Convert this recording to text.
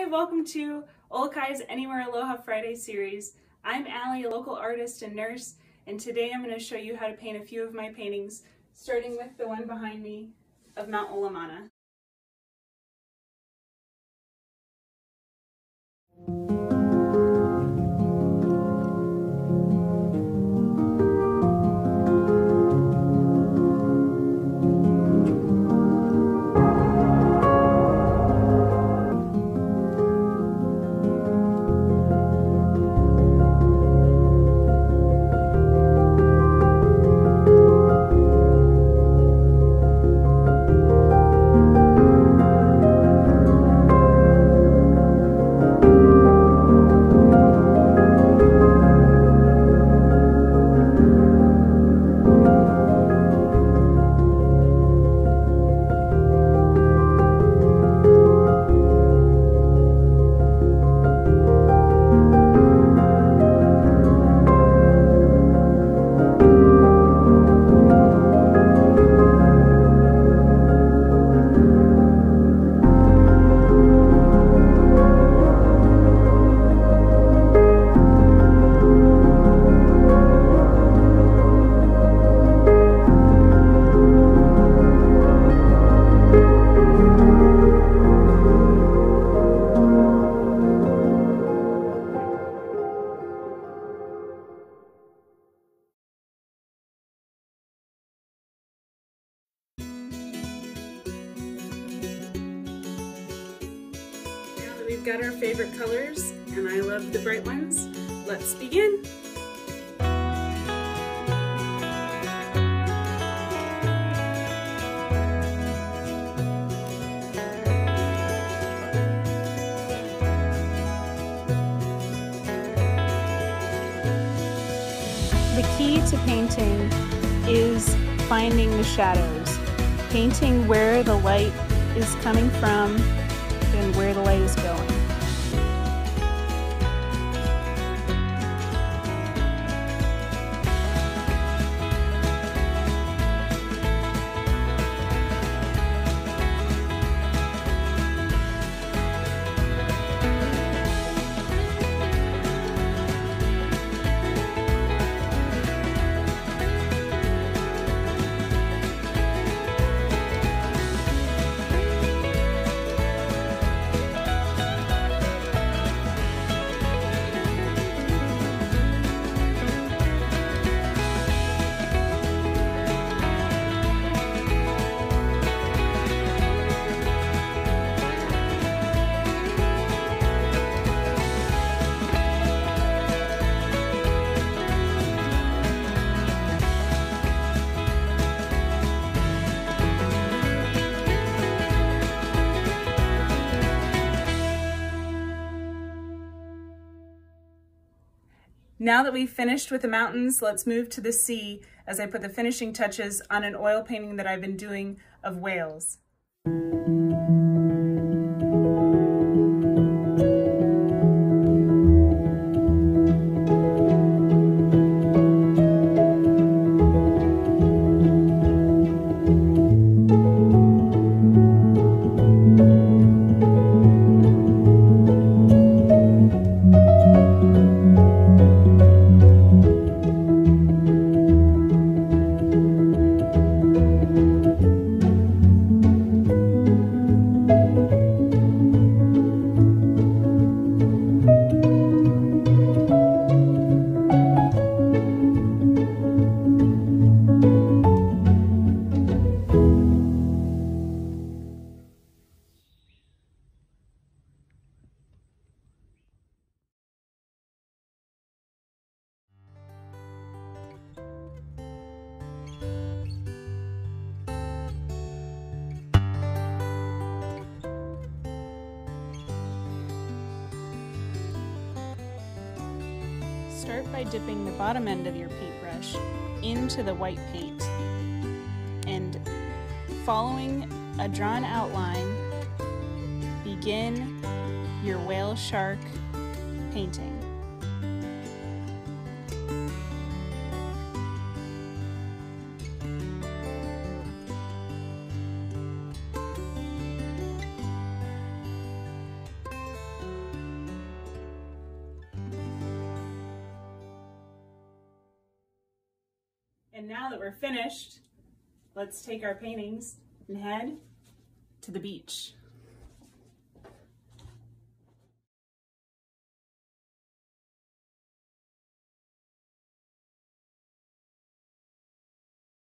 Hi, welcome to OluKai's Anywhere Aloha Friday series. I'm Ali, a local artist and nurse, and today I'm going to show you how to paint a few of my paintings, starting with the one behind me of Mount Olomana. We've got our favorite colors, and I love the bright ones. Let's begin. The key to painting is finding the shadows, painting where the light is coming from and where the light is going. Now that we've finished with the mountains, let's move to the sea as I put the finishing touches on an oil painting that I've been doing of whales. Start by dipping the bottom end of your paintbrush into the white paint and following a drawn outline, begin your whale shark painting. And now that we're finished, let's take our paintings and head to the beach.